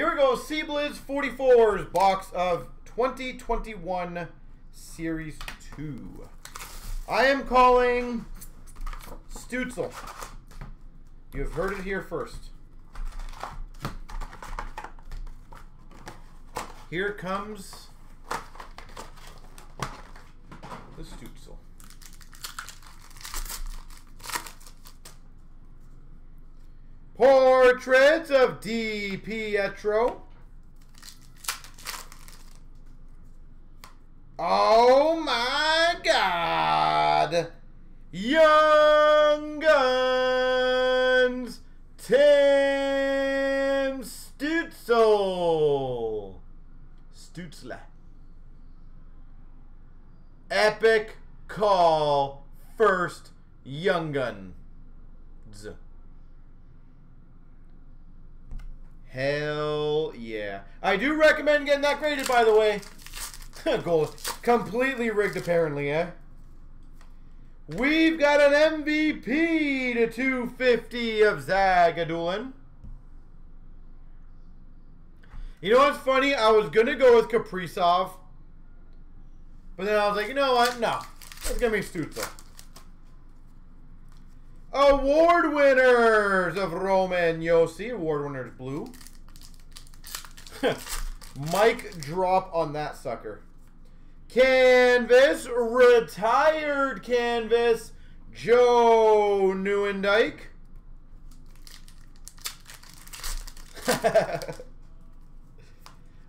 Here we go. CBlizz 44s box of 2021 Series 2. I am calling Stützle. You have heard it here first. Here comes the Stützle. Portrait of DiPietro. Oh my God! Young Guns Tim Stützle. Stützle. Epic call first Young Guns. Hell yeah. I do recommend getting that graded, by the way. Goal completely rigged, apparently, eh? We've got an MVP to 250 of Zagidulin. You know what's funny? I was going to go with Kaprizov. But then I was like, you know what? No. It's going to be Stützle. Award winners of Roman Josi. Award winners blue. Mic drop on that sucker. Canvas, retired canvas, Joe Nieuwendyk.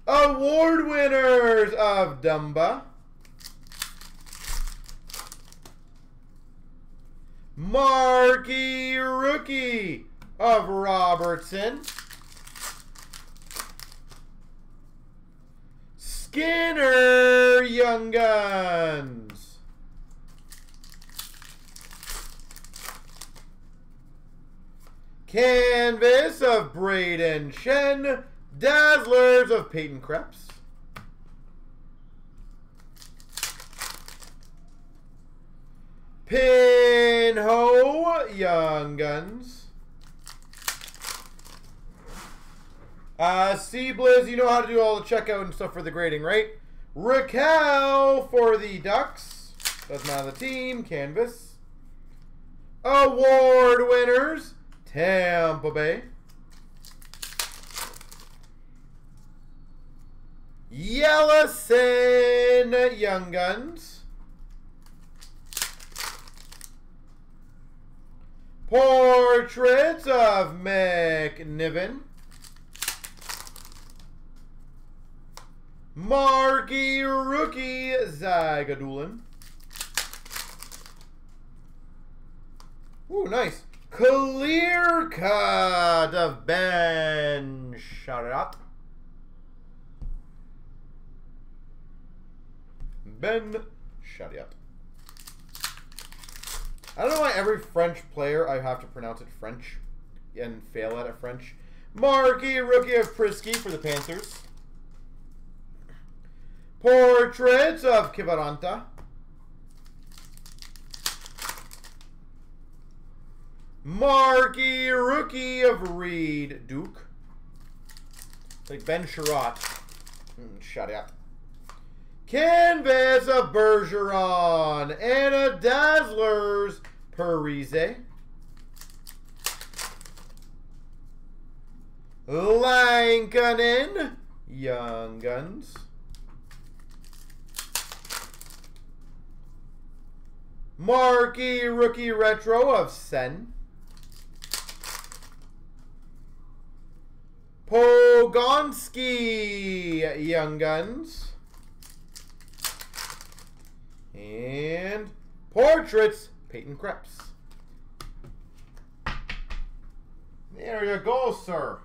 Award winners of Dumba. Marquee rookie of Robertson. Skinner Young Guns. Canvas of Brayden Schenn. Dazzlers of Peyton Krebs. Pinho Young Guns. Uh, CBlizz, you know how to do all the checkout and stuff for the grading, right? Rakell for the Ducks. Doesn't matter the team. Canvas. Award winners. Tampa Bay. Yellowson Young Guns. Portraits of McNiven. Marquee Rookie Zagidulin. Ooh, nice. Clear cut of Ben Chiarot. Ben Chiarot. I don't know why every French player I have to pronounce it French and fail at it French. Marquee Rookie of Priskie for the Panthers. Portraits of Kiviranta. Marquee Rookie of Reid Duke. like Ben Chiarot. Mm, shut up. Canvas of Bergeron. And a Dazzlers Parise. Lankinen. Young Guns. Marquee Rookie Retro of Sen. Pogonski Young Guns. And Portraits, Peyton Krebs. There you go, sir.